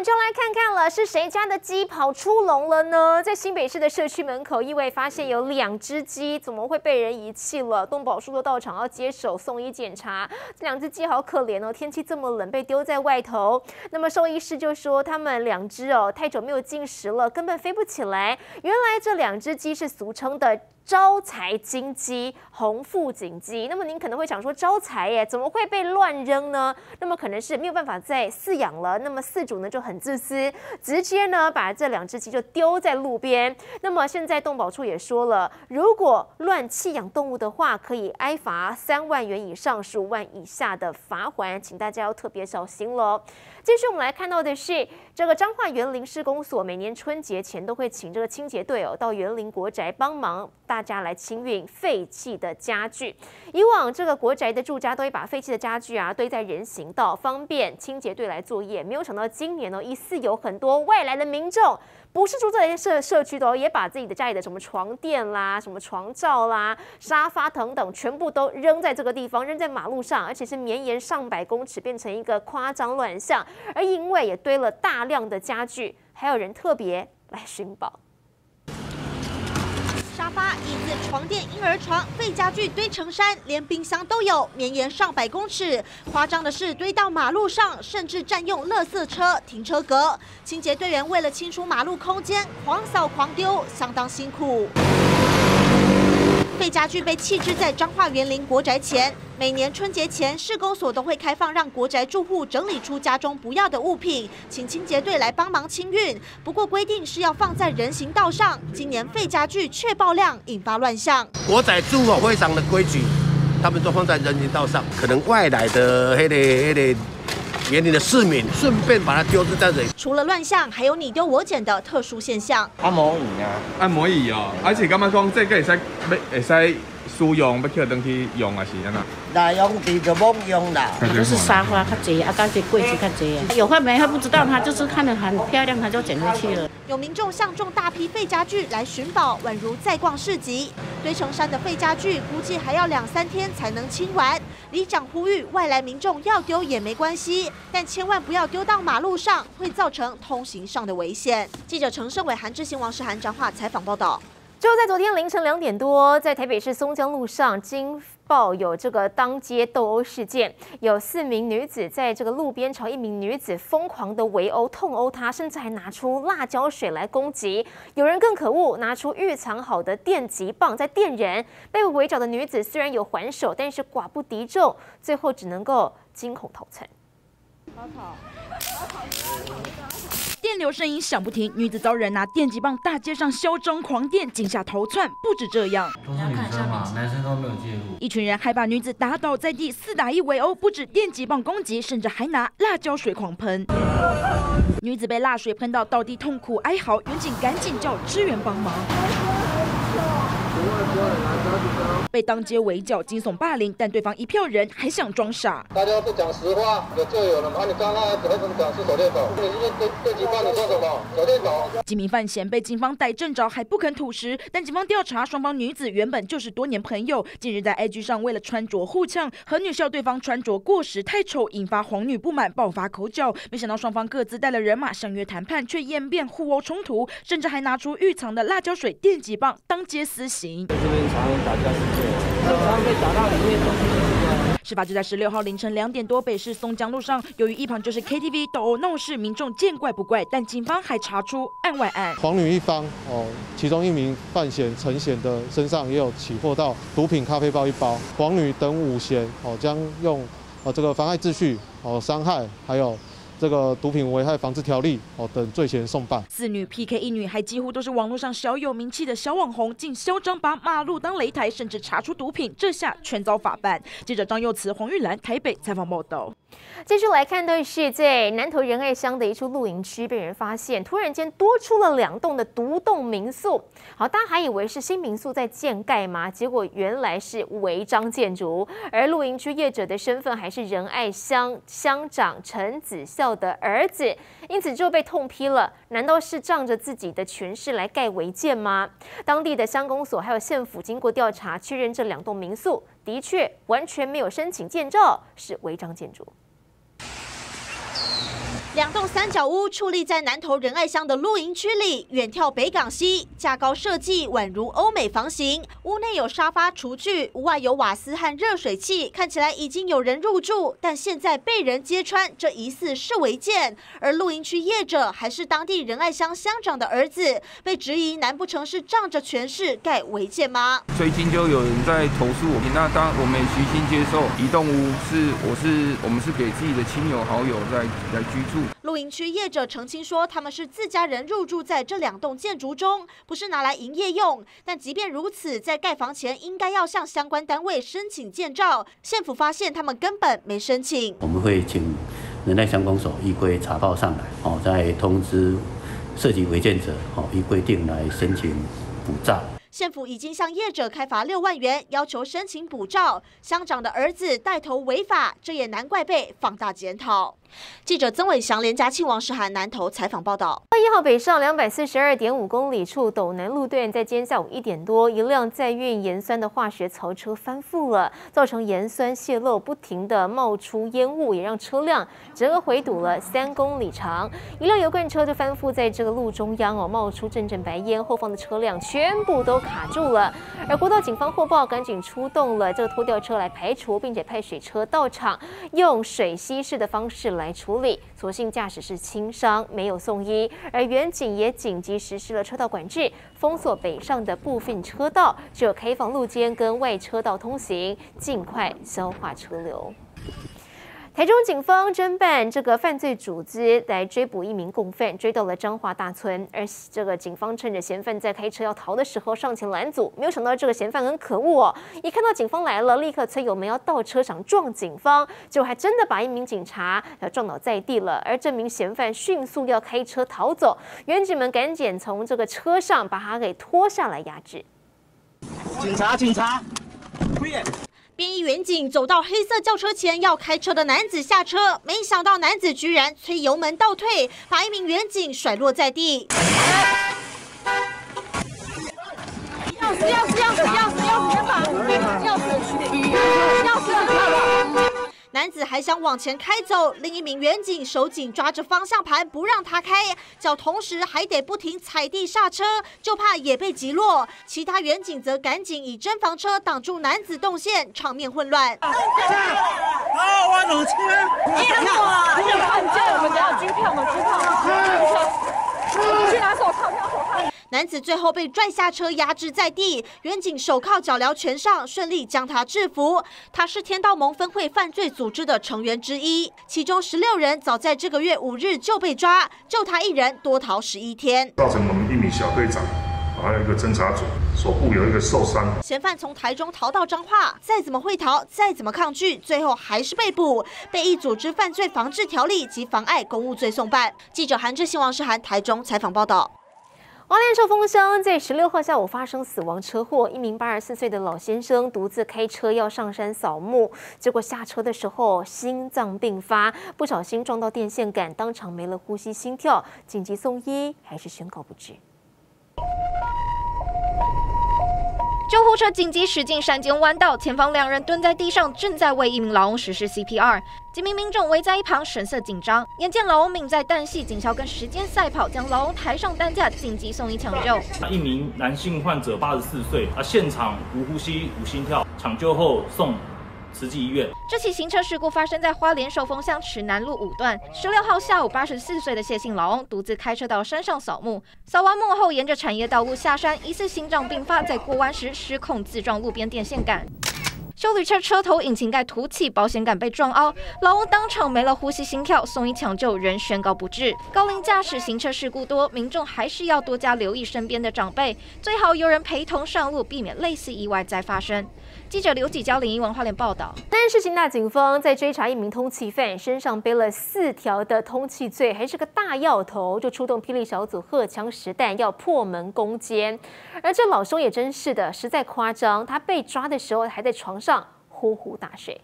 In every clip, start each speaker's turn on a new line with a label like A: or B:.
A: 们就来看看了，是谁家的鸡跑出笼了呢？在新北市的社区门口，意外发现有两只鸡，怎么会被人遗弃了？东宝叔都到场要接手送医检查，这两只鸡好可怜哦，天气这么冷，被丢在外头。那么兽医师就说，他们两只哦，太久没有进食了，根本飞不起来。原来这两只鸡是俗称的。招财金鸡、红腹锦鸡，那么您可能会想说，招财耶，怎么会被乱扔呢？那么可能是没有办法再饲养了。那么饲主呢就很自私，直接呢把这两只鸡就丢在路边。那么现在动保处也说了，如果乱弃养动物的话，可以挨罚三万元以上十五万以下的罚款，请大家要特别小心喽。继续我们来看到的是，这个彰化园林施工所每年春节前都会请这个清洁队哦到园林国宅帮忙，大家来清运废弃的家具。以往这个国宅的住家都会把废弃的家具啊堆在人行道，方便清洁队来作业。没有想到今年呢，疑似有很多外来的民众。不是住这些社社区的哦，也把自己的家里的什么床垫啦、什么床罩啦、沙发等等，全部都扔在这个地方，扔在马路上，而且是绵延上百公尺，变成一个夸张乱象。而因为也堆了大量的家具，还有人特别来寻宝。
B: 沙发、椅子、床垫、婴儿床，废家具堆成山，连冰箱都有，绵延上百公尺。夸张的是，堆到马路上，甚至占用垃圾车停车格。清洁队员为了清除马路空间，狂扫狂丢，相当辛苦。废家具被弃置在彰化园林国宅前。每年春节前，市公所都会开放让国宅住户整理出家中不要的物品，请清洁队来帮忙清运。不过规定是要放在人行道上。今年废家具却爆量，引发乱象。
C: 国宅住户非常的规矩，他们都放在人行道上，可能外来的黑的黑的。园林的市民顺便把它丢在这里。
B: 除了乱象，还有你丢我捡的特殊现象。
D: 按摩椅啊，
E: 按摩椅哦，而且刚刚说这个也使要会使使用，要去登去用啊是安那？
D: 那用的就不用啦。
F: 就是沙发较济，啊，加些柜子较济。有会没？他不知道，他就是看得很漂亮，他就捡回去了。
B: 有民众相中大批废家具来寻宝，宛如在逛市集。堆成山的废家具，估计还要两三天才能清完。里长呼吁外来民众要丢也没关系，但千万不要丢到马路上，会造成通行上的危险。记者陈胜伟、韩志兴、王世涵、彰化采访报道。
A: 就在昨天凌晨两点多，在台北市松江路上，经报有这个当街斗殴事件，有四名女子在这个路边朝一名女子疯狂的围殴、痛殴她，甚至还拿出辣椒水来攻击。有人更可恶，拿出预藏好的电击棒在电人。被围剿的女子虽然有还手，但是寡不敌众，最后只能够惊恐逃窜。
G: 电流声音响不停，女子遭人拿电击棒大街上嚣张狂电，惊吓逃窜。不止这样，
H: 都是女生嘛，男生都没有介入。
G: 一群人还把女子打倒在地，四打一围殴，不止电击棒攻击，甚至还拿辣椒水狂喷。女子被辣水喷到倒地痛苦哀嚎，民警赶紧叫支援帮忙。被当街围剿、惊悚霸凌，但对方一票人还想装傻。
I: 大家不讲实话，有就有了嘛。你刚刚怎么怎么讲是手电筒？你今天对对警方你说什么？手电筒。
G: 几名犯嫌被警方逮正着，还不肯吐实。但警方调查，双方女子原本就是多年朋友。近日在 IG 上为了穿着互呛，和女笑对方穿着过时太丑，引发黄女不满，爆发口角。没想到双方各自带了人马相约谈判，却演变互殴冲突，甚至还拿出预藏的辣椒水、电击棒当街私刑。
H: 这边常打架事件，常被打到里面
G: 事发就在十六号凌晨两点多，北市松江路上，由于一旁就是 KTV，斗殴闹事，民众见怪不怪，但警方还查出案外案。
J: 黄女一方哦，其中一名犯嫌陈贤的身上也有起获到毒品咖啡包一包，黄女等五嫌哦将用哦这个妨碍秩序哦伤害还有。这个毒品危害防治条例哦等罪嫌送办。
G: 四女 PK 一女，还几乎都是网络上小有名气的小网红，竟嚣张把马路当擂台，甚至查出毒品，这下全遭法办。记者张佑慈、黄玉兰台北采访报道。
A: 继续来看的是在南投仁爱乡的一处露营区被人发现，突然间多出了两栋的独栋民宿。好，大家还以为是新民宿在建盖吗？结果原来是违章建筑。而露营区业者的身份还是仁爱乡乡长陈子孝。的儿子，因此就被痛批了。难道是仗着自己的权势来盖违建吗？当地的乡公所还有县府经过调查，确认这两栋民宿的确完全没有申请建造，是违章建筑。
B: 两栋三角屋矗立在南投仁爱乡的露营区里，远眺北港溪，架高设计宛如欧美房型。屋内有沙发、厨具，屋外有瓦斯和热水器，看起来已经有人入住，但现在被人揭穿，这疑似是违建。而露营区业者还是当地仁爱乡乡长的儿子，被质疑难不成是仗着权势盖违建吗？
K: 最近就有人在投诉我们，那当我们虚心接受，一栋屋是我是我们是给自己的亲友好友在来居住。
B: 露营区业者澄清说，他们是自家人入住在这两栋建筑中，不是拿来营业用。但即便如此，在盖房前应该要向相关单位申请建照。县府发现他们根本没申请。
L: 我们会请人代乡公所依规查报上来，哦，再通知涉及违建者，哦，依规定来申请补照。
B: 县府已经向业者开罚六万元，要求申请补照。乡长的儿子带头违法，这也难怪被放大检讨。记者曾伟祥、连家庆、王世涵南投采访报道。
A: 一号北上两百四十二点五公里处斗南路段，在今天下午一点多，一辆载运盐酸的化学槽车翻覆了，造成盐酸泄漏，不停的冒出烟雾，也让车辆整个回堵了三公里长。一辆油罐车就翻覆在这个路中央哦，冒出阵阵白烟，后方的车辆全部都卡住了。而国道警方获报，赶紧出动了这个拖吊车来排除，并且派水车到场，用水稀释的方式。来处理，所幸驾驶是轻伤，没有送医。而远警也紧急实施了车道管制，封锁北上的部分车道，只有开放路肩跟外车道通行，尽快消化车流。台中警方侦办这个犯罪组织来追捕一名共犯，追到了彰化大村。而这个警方趁着嫌犯在开车要逃的时候上前拦阻，没有想到这个嫌犯很可恶哦！一看到警方来了，立刻催友们要到车上撞警方，结果还真的把一名警察要撞倒在地了。而这名嫌犯迅速要开车逃走，员警们赶紧从这个车上把他给拖下来压制。
H: 警察，警察，
B: 便衣员警走到黑色轿车前，要开车的男子下车，没想到男子居然催油门倒退，把一名员警甩落在地。钥匙，钥匙，钥匙，钥匙，钥匙，先把钥匙，钥匙。男子还想往前开走，另一名远警手紧抓着方向盘不让他开，脚同时还得不停踩地刹车，就怕也被击落。其他远警则赶紧以侦防车挡住男子动线，场面混乱。啊！我冷车，你好，你好，你叫我们家有机票吗？机票，去拿手套，票。男子最后被拽下车，压制在地。远警手铐脚镣全上，顺利将他制服。他是天道盟分会犯罪组织的成员之一，其中十六人早在这个月五日就被抓，就他一人多逃十一天，
M: 造成我们一名小队长，还有一个侦查组手部有一个受伤。
B: 嫌犯从台中逃到彰化，再怎么会逃，再怎么抗拒，最后还是被捕，被一组织犯罪防治条例及妨碍公务罪送办。记者韩志新王世涵台中采访报道。
A: 花莲寿丰乡在十六号下午发生死亡车祸，一名八十四岁的老先生独自开车要上山扫墓，结果下车的时候心脏病发，不小心撞到电线杆，当场没了呼吸心跳，紧急送医，还是宣告不治。
N: 救护车紧急驶进山间弯道，前方两人蹲在地上，正在为一名老翁实施 CPR。几名民众围在一旁，神色紧张。眼见老翁命在旦夕，警消跟时间赛跑，将老翁抬上担架，紧急送医抢救。
O: 一名男性患者，八十四岁，啊，现场无呼吸、无心跳，抢救后送。慈济医院。
N: 这起行车事故发生在花莲寿丰乡池南路五段。十六号下午，八十四岁的谢姓老翁独自开车到山上扫墓，扫完墓后沿着产业道路下山，疑似心脏病发，在过弯时失控自撞路边电线杆。修理车车头引擎盖凸起，保险杆被撞凹，老翁当场没了呼吸心跳，送医抢救仍宣告不治。高龄驾驶行车事故多，民众还是要多加留意身边的长辈，最好有人陪同上路，避免类似意外再发生。记者刘启娇、林一文花莲报道。
A: 但是，新大警方在追查一名通缉犯，身上背了四条的通缉罪，还是个大要头，就出动霹雳小组，荷枪实弹要破门攻坚。而这老兄也真是的，实在夸张。他被抓的时候还在床上呼呼大睡。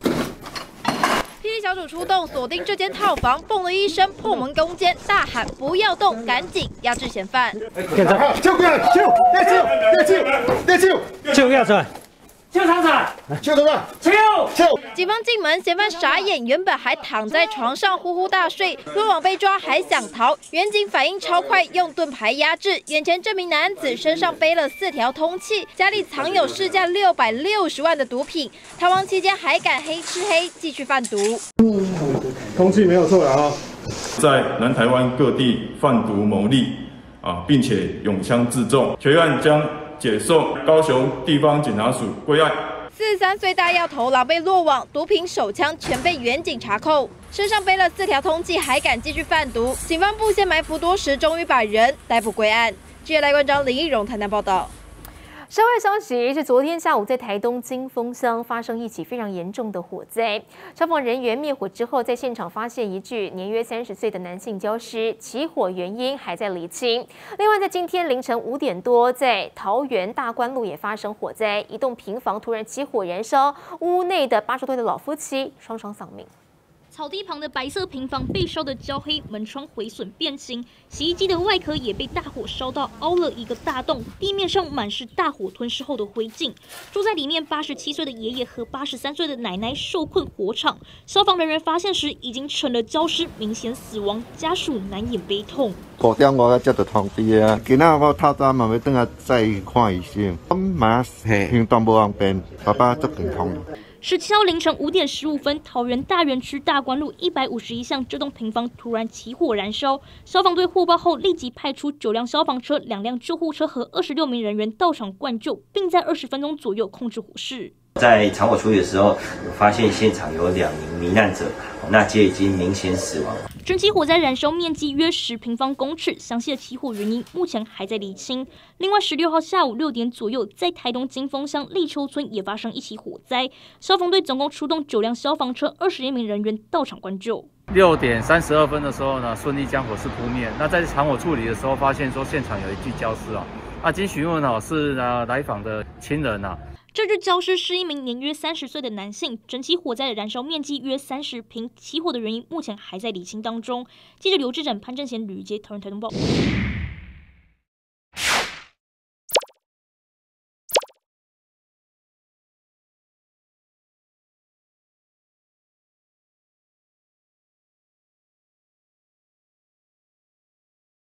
N: 霹雳小组出动，锁定这间套房，嘣的一声破门攻坚，大喊不要动，赶紧压制嫌犯。
P: 检查，救不要救，别救，别救，别救，救
N: 警方进门，嫌犯傻眼，原本还躺在床上呼呼大睡，落网被抓还想逃，远警反应超快，用盾牌压制。眼前这名男子身上背了四条通气，家里藏有市价六百六十万的毒品，逃亡期间还敢黑吃黑，继续贩毒。
Q: 通气没有错了啊，
P: 在南台湾各地贩毒牟利啊，并且拥枪自重，全案将解送高雄地方警察署归案。
N: 四十三岁大药头狼被落网，毒品、手枪全被远警查扣，身上背了四条通缉，还敢继续贩毒。警方布线埋伏多时，终于把人逮捕归案。记者赖冠章、林义荣谈谈报道。
A: 社会消息是，昨天下午在台东金峰乡发生一起非常严重的火灾。消防人员灭火之后，在现场发现一具年约三十岁的男性焦尸，起火原因还在厘清。另外，在今天凌晨五点多，在桃园大关路也发生火灾，一栋平房突然起火燃烧，屋内的八十多岁的老夫妻双双丧命。
R: 草地旁的白色平房被烧得焦黑，门窗毁损变形，洗衣机的外壳也被大火烧到凹了一个大洞，地面上满是大火吞噬后的灰烬。住在里面八十七岁的爷爷和八十三岁的奶奶受困火场，消防人员发现时已经成了焦尸，明显死亡，家属难掩悲痛。
S: 五点我才接到通知啊，今仔我透早嘛要等下再看医生，我妈行动无方便，爸爸足健康。
R: 十七号凌晨五点十五分，桃园大园区大关路一百五十一巷这栋平房突然起火燃烧，消防队获报后立即派出九辆消防车、两辆救护车和二十六名人员到场灌救，并在二十分钟左右控制火势。
T: 在场火处理的时候，发现现场有两名罹难者，那皆已经明显死亡。
R: 整起火灾燃烧面积约十平方公尺，详细的起火原因目前还在厘清。另外，十六号下午六点左右，在台东金峰乡立秋村也发生一起火灾，消防队总共出动九辆消防车、二十一名人员到场关救。
U: 六点三十二分的时候呢，顺利将火势扑灭。那在场火处理的时候，发现说现场有一具焦尸啊，啊，经询问哦，是啊来访的亲人呐。
R: 这具焦尸是一名年约三十岁的男性，整起火灾的燃烧面积约三十平，起火的原因目前还在理清当中。记者刘志展、潘正贤、吕杰、桃园台东报。